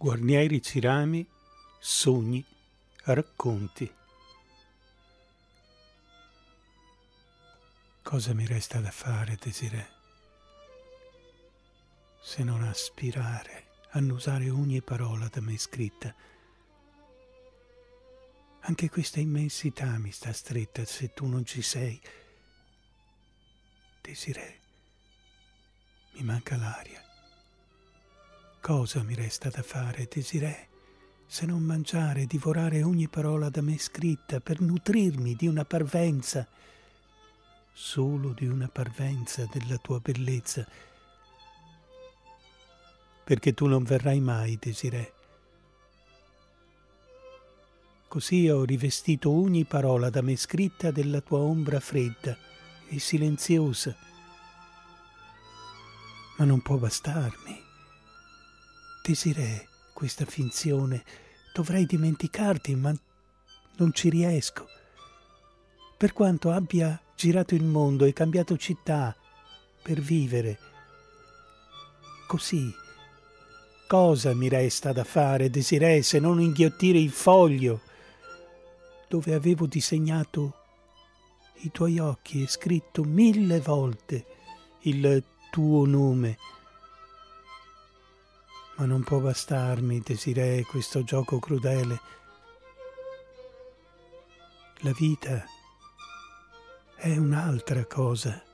Guarnieri Cirami, sogni, racconti. Cosa mi resta da fare, Desiree? Se non aspirare, annusare ogni parola da me scritta. Anche questa immensità mi sta stretta se tu non ci sei. Desiree, mi manca l'aria Cosa mi resta da fare, Desiree, se non mangiare e divorare ogni parola da me scritta per nutrirmi di una parvenza, solo di una parvenza della tua bellezza, perché tu non verrai mai, Desiree. Così ho rivestito ogni parola da me scritta della tua ombra fredda e silenziosa, ma non può bastarmi Desiree, questa finzione. Dovrei dimenticarti, ma non ci riesco. Per quanto abbia girato il mondo e cambiato città per vivere. Così, cosa mi resta da fare, Desiree, se non inghiottire il foglio dove avevo disegnato i tuoi occhi e scritto mille volte il tuo nome? Ma non può bastarmi, Desiree, questo gioco crudele. La vita è un'altra cosa.